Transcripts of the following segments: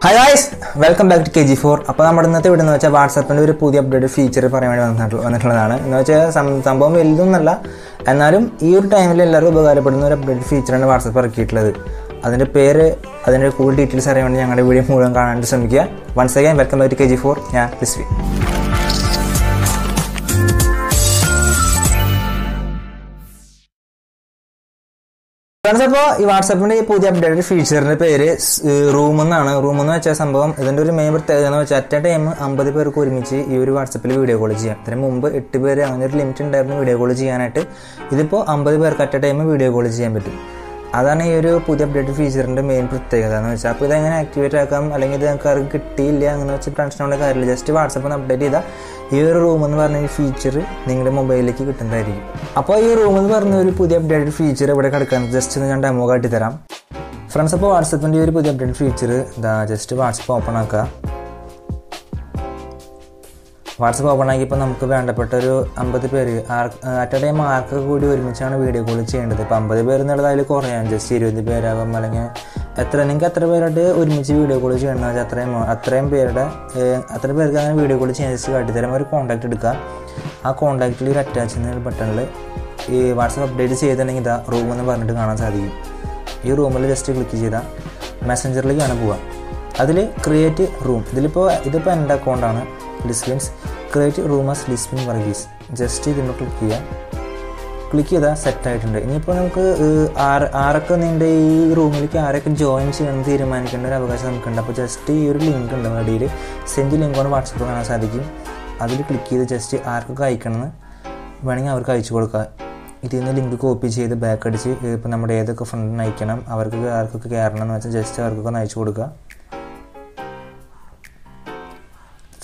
Hi guys welcome back to K G four അപ്പോൾ നമ്മുടെ ഇന്നത്തെ വീടെന്ന് വെച്ചാൽ വാട്സാപ്പിന്റെ ഒരു പുതിയ അപ്ഡേറ്റ് ഫീച്ചർ പറയാൻ വേണ്ടി വന്നിട്ടുള്ള- വന്നിട്ടുള്ളതാണ്. എന്ന് വെച്ചാൽ സംഭവം വലുതൊന്നല്ല എന്നാലും ഈ ഒരു ടൈമിൽ എല്ലാവർക്കും ഉപകാരപ്പെടുന്ന ഒരു അപ്ഡേറ്റ് ഫീച്ചറാണ് വാട്സാപ്പ് ഇറക്കിയിട്ടുള്ളത്. അതിന്റെ പേര് അതിന്റെ കൂടുതൽ ഡീറ്റെയിൽസ് അറിയാൻ വേണ്ടി ഞങ്ങളുടെ വീഡിയോ മുഴുവൻ കാണാൻ ശ്രമിക്കുക. Once again welcome back to K G four ഞാൻ ലിസ്വി ഫ്രണ്ട്സ് അപ്പോൾ ഈ വാട്സാപ്പിന്റെ ഈ പുതിയ അപ്ഡേറ്റഡ് ഫീച്ചറിന്റെ പേര് റൂം എന്നാണ്. റൂം എന്ന് വെച്ചാൽ സംഭവം ഇതിന്റെ ഒരു മെയിൻ പ്രത്യേകത എന്ന് വെച്ചാൽ അറ്റ് ടൈം അമ്പത് പേർക്ക് ഒരുമിച്ച് ഈ ഒരു വാട്സപ്പിൽ വീഡിയോ കോൾ ചെയ്യാം. ഇതിന് മുമ്പ് എട്ട് പേര് അങ്ങനെ ഒരു ലിമിറ്റ് ഉണ്ടായിരുന്നു വീഡിയോ കോൾ ചെയ്യാനായിട്ട്. ഇതിപ്പോൾ അമ്പത് പേർക്ക് അറ്റ് ടൈം വീഡിയോ കോൾ ചെയ്യാൻ പറ്റും. അതാണ് ഈ ഒരു പുതിയ അപ്ഡേറ്റ് ഫീച്ചറിന്റെ മെയിൻ പ്രത്യേകത എന്ന് വെച്ചാൽ അപ്പോൾ ഇതെങ്ങനെ ആക്ടിവേറ്റ് ആക്കാം? അല്ലെങ്കിൽ ഇത് ഞങ്ങൾക്ക് ആർക്കും കിട്ടിയില്ല അങ്ങനെ വെച്ച് ടെൻഷനുള്ള കാര്യമില്ല. ജസ്റ്റ് വാട്സപ്പ് അപ്ഡേറ്റ് ചെയ്താൽ ഈ ഒരു റൂം എന്ന് പറഞ്ഞ ഈ ഫീച്ചർ നിങ്ങളുടെ മൊബൈലിലേക്ക് കിട്ടുന്നതായിരിക്കും. അപ്പോൾ ഈ റൂം എന്ന് പറഞ്ഞ ഒരു പുതിയ അപ്ഡേറ്റഡ് ഫീച്ചർ ഇവിടെ കിടക്കാൻ ജസ്റ്റ് ഞാൻ ഡെമോ കാട്ടി തരാം ഫ്രണ്ട്സ് അപ്പോൾ വാട്സപ്പിന്റെ ഒരു പുതിയ അപ്ഡേറ്റ് ഫീച്ചർ ഇതാ ജസ്റ്റ് വാട്സപ്പ് ഓപ്പൺ ആക്കുക വാട്സപ്പ് ഓപ്പൺ ആക്കിയപ്പോൾ നമുക്ക് വേണ്ടപ്പെട്ട ഒരു അമ്പത് പേര് അറ്റ് എ ടൈം ആർക്കൊക്കെ കൂടി ഒരുമിച്ചാണ് വീഡിയോ കോൾ ചെയ്യേണ്ടത്. ഇപ്പോൾ അമ്പത് പേര് എന്നുള്ളത് അതിൽ കുറയാൻ ജസ്റ്റ് ഇരുപത് പേരാകും അല്ലെങ്കിൽ എത്ര നിങ്ങൾക്ക് എത്ര പേരായിട്ട് ഒരുമിച്ച് വീഡിയോ കോൾ ചെയ്യണമെന്ന് വെച്ചാൽ അത്രയും അത്രയും പേരുടെ അത്ര പേർക്ക് അങ്ങനെ വീഡിയോ കോൾ ചെയ്യാൻ ജസ്റ്റ് കാട്ടിത്തരാൻ ഒരു കോൺടാക്റ്റ് എടുക്കുക ആ കോൺടാക്റ്റിൽ ഒരു അറ്റാച്ച് ബട്ടണിൽ ഈ വാട്സപ്പ് അപ്ഡേറ്റ് ചെയ്തിട്ടുണ്ടെങ്കിൽ ഇതാ റൂം എന്ന് പറഞ്ഞിട്ട് കാണാൻ സാധിക്കും. ഈ റൂമിൽ ജസ്റ്റ് ക്ലിക്ക് ചെയ്താൽ മെസ്സഞ്ചറിലേക്കാണ് പോവുക അതിൽ ക്രിയേറ്റ് റൂം ഇതിലിപ്പോൾ ഇതിപ്പോൾ എന്റെ അക്കൗണ്ടാണ് Lislin's create rooms Lislin Varghese just ഇതിന് ക്ലിക്ക് ചെയ്യാം ക്ലിക്ക് ചെയ്താൽ സെറ്റ് ആയിട്ടുണ്ട്. ഇനിയിപ്പോൾ നമുക്ക് ആരൊക്കെ നിന്റെ ഈ റൂമിലേക്ക് ആരൊക്കെ ജോയിൻ ചെയ്യണമെന്ന് തീരുമാനിക്കേണ്ട ഒരു അവകാശം നമുക്കുണ്ട്. അപ്പോൾ ജസ്റ്റ് ഈ ഒരു ലിങ്ക് ഉണ്ട് അടിയിൽ സെൻഡ് ലിങ്ക് കൊണ്ട് വാട്സപ്പ് കാണാൻ സാധിക്കും. അതിൽ ക്ലിക്ക് ചെയ്ത് ജസ്റ്റ് ആർക്കൊക്കെ അയക്കണമെന്ന് വേണമെങ്കിൽ അവർക്ക് അയച്ചു കൊടുക്കുക. ഇതിൽ നിന്ന് ലിങ്ക് കോപ്പി ചെയ്ത് ബാക്ക് അടിച്ച് ഇപ്പോൾ നമ്മുടെ ഏതൊക്കെ ഫ്രണ്ടിന് അയക്കണം അവർക്ക് ആർക്കൊക്കെ കയറണം എന്ന് വെച്ചാൽ ജസ്റ്റ് അവർക്കൊക്കെ ഒന്ന് അയച്ചു കൊടുക്കുക.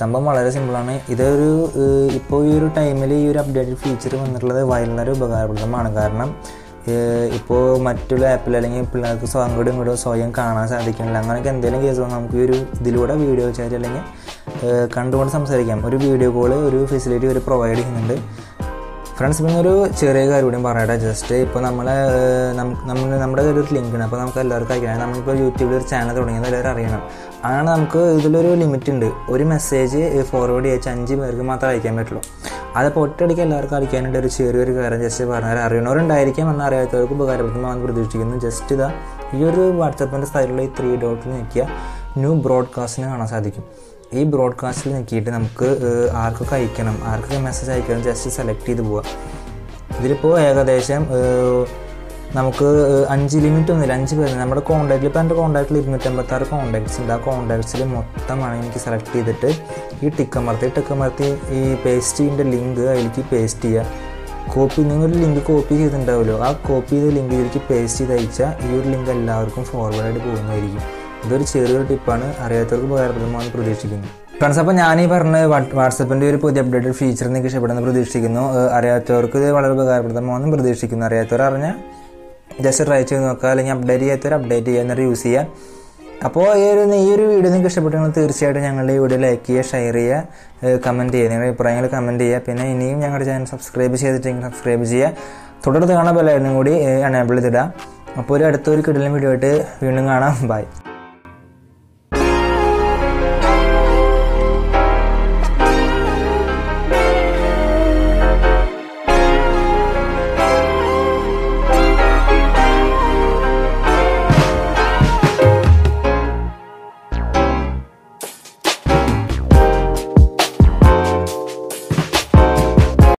സംഭവം വളരെ സിമ്പിളാണ് ഇതൊരു ഇപ്പോൾ ഈ ഒരു ടൈമിൽ ഈ ഒരു അപ്ഡേറ്റഡ് ഫീച്ചർ വന്നിട്ടുള്ളത് വളരെ ഉപകാരപ്രദമാണ്. കാരണം ഇപ്പോൾ മറ്റുള്ള ആപ്പിൽ അല്ലെങ്കിൽ പിള്ളേർക്ക് സ്വയം കൂടെ ഇങ്ങോട്ടും സ്വയം കാണാൻ സാധിക്കുന്നില്ല. അങ്ങനെയൊക്കെ എന്തെങ്കിലും കേസ് വന്നാൽ നമുക്ക് ഈ ഒരു ഇതിലൂടെ വീഡിയോ ചാറ്റ് അല്ലെങ്കിൽ കണ്ടുകൊണ്ട് സംസാരിക്കാം. ഒരു വീഡിയോ കോൾ ഒരു ഫെസിലിറ്റി ഒരു പ്രൊവൈഡ് ചെയ്യുന്നുണ്ട്. ഫ്രണ്ട്സ് പിന്നെ ഒരു ചെറിയ കാര്യം കൂടി പറയട്ടെ. ജസ്റ്റ് ഇപ്പോൾ നമ്മളെ നമ്മൾ നമ്മുടെ ഒരു ലിങ്കാണ് അപ്പോൾ നമുക്ക് എല്ലാവർക്കും അറിയണം നമ്മളിപ്പോൾ യൂട്യൂബിൽ ഒരു ചാനൽ തുടങ്ങിയത് എല്ലാവരും അറിയണം. അങ്ങനെ നമുക്ക് ഇതിലൊരു ലിമിറ്റ് ഉണ്ട്. ഒരു മെസ്സേജ് ഫോർവേഡ് ചെയ്യിച്ച് അഞ്ച് പേർക്ക് മാത്രമേ അയക്കാൻ പറ്റുള്ളൂ. അതിപ്പോൾ ഒറ്റയടിക്ക് എല്ലാവർക്കും അയക്കാനായിട്ട് ഒരു ചെറിയൊരു കാര്യം ജസ്റ്റ് പറഞ്ഞാൽ അറിയണവരുണ്ടായിരിക്കാം എന്നാൽ അറിയാത്തവർക്ക് ഉപകാരപ്രദമാണെന്ന് പ്രതീക്ഷിക്കുന്നു. ജസ്റ്റ് ഇതാ ഈ ഒരു വാട്സപ്പിന്റെ സൈഡിലുള്ള ഈ ത്രീ ഡോട്ടിൽ നിൽക്കുക. ന്യൂ ബ്രോഡ്കാസ്റ്റിന് കാണാൻ സാധിക്കും. ഈ ബ്രോഡ്കാസ്റ്റിൽ നോക്കിയിട്ട് നമുക്ക് ആർക്കൊക്കെ അയക്കണം ആർക്കൊക്കെ മെസ്സേജ് അയക്കണം ജസ്റ്റ് സെലക്ട് ചെയ്ത് പോവാം. ഇതിലിപ്പോൾ ഏകദേശം നമുക്ക് അഞ്ച് ലിമിറ്റ് ഒന്നുമില്ല അഞ്ച് പേര്. നമ്മുടെ കോൺടാക്റ്റിൽ ഇപ്പോൾ എന്റെ കോൺടാക്റ്റിൽ ഇരുന്നൂറ്റമ്പത്താറ് കോൺടാക്ട്സ് ഉണ്ട്. ആ കോൺടാക്ട്സിൽ മൊത്തമാണ് എനിക്ക് സെലക്ട് ചെയ്തിട്ട് ഈ ടിക്ക് അമർത്തി ടിക്ക് അമർത്തി ഈ പേസ്റ്റ് ചെയ്യേണ്ട ലിങ്ക് അതിലേക്ക് പേസ്റ്റ് ചെയ്യുക കോപ്പി നിങ്ങളൊരു ലിങ്ക് കോപ്പി ചെയ്തിട്ടുണ്ടാവുമല്ലോ. ആ കോപ്പി ചെയ്ത ലിങ്ക് ഇതിലേക്ക് പേസ്റ്റ് ചെയ്ത് അയച്ചാൽ ഈ ഒരു ലിങ്ക് എല്ലാവർക്കും ഫോർവേഡ് ആയിട്ട് പോകുന്നതായിരിക്കും. ഇതൊരു ചെറിയൊരു ടിപ്പാണ് അറിയാത്തവർക്ക് ഉപകാരപ്രദമാണെന്ന് പ്രതീക്ഷിക്കുന്നു. ഫ്രണ്ട്സ് അപ്പോൾ ഞാൻ ഈ പറഞ്ഞ വാട്സപ്പിന്റെ ഒരു പുതിയ അപ്ഡേറ്റഡ് ഫീച്ചർ നിങ്ങൾക്ക് ഇഷ്ടപ്പെടുന്ന പ്രതീക്ഷിക്കുന്നു. അറിയാത്തവർക്ക് ഇത് വളരെ ഉപകാരപ്രദമാണെന്ന് പ്രതീക്ഷിക്കുന്നു. അറിയാത്തവർ അറിഞ്ഞാൽ ജസ്റ്റ് ട്രൈ ചെയ്ത് നോക്കുക. അല്ലെങ്കിൽ അപ്ഡേറ്റ് ചെയ്യാത്തവർ അപ്ഡേറ്റ് എന്നിട്ട് യൂസ് ചെയ്യുക അപ്പോൾ ഈ ഒരു ഈ ഒരു വീഡിയോ നിങ്ങൾക്ക് ഇഷ്ടപ്പെട്ടെങ്കിൽ തീർച്ചയായിട്ടും ഞങ്ങളുടെ ഈ വീഡിയോ ലൈക്ക് ചെയ്യുക ഷെയർ ചെയ്യുക കമന്റ് ചെയ്യുക. നിങ്ങളുടെ അഭിപ്രായങ്ങൾ കമന്റ് ചെയ്യുക. പിന്നെ ഇനിയും ഞങ്ങളുടെ ചാനൽ സബ്സ്ക്രൈബ് ചെയ്തിട്ടെങ്കിൽ സബ്സ്ക്രൈബ് ചെയ്യുക. തുടർന്ന് കാണാൻ പോലെ കൂടി എനേബിൾ ചെയ്തിടുക. അപ്പോൾ ഒരു അടുത്തൊരു കിടലും വീഡിയോ ആയിട്ട് വീണ്ടും കാണാം. ബൈ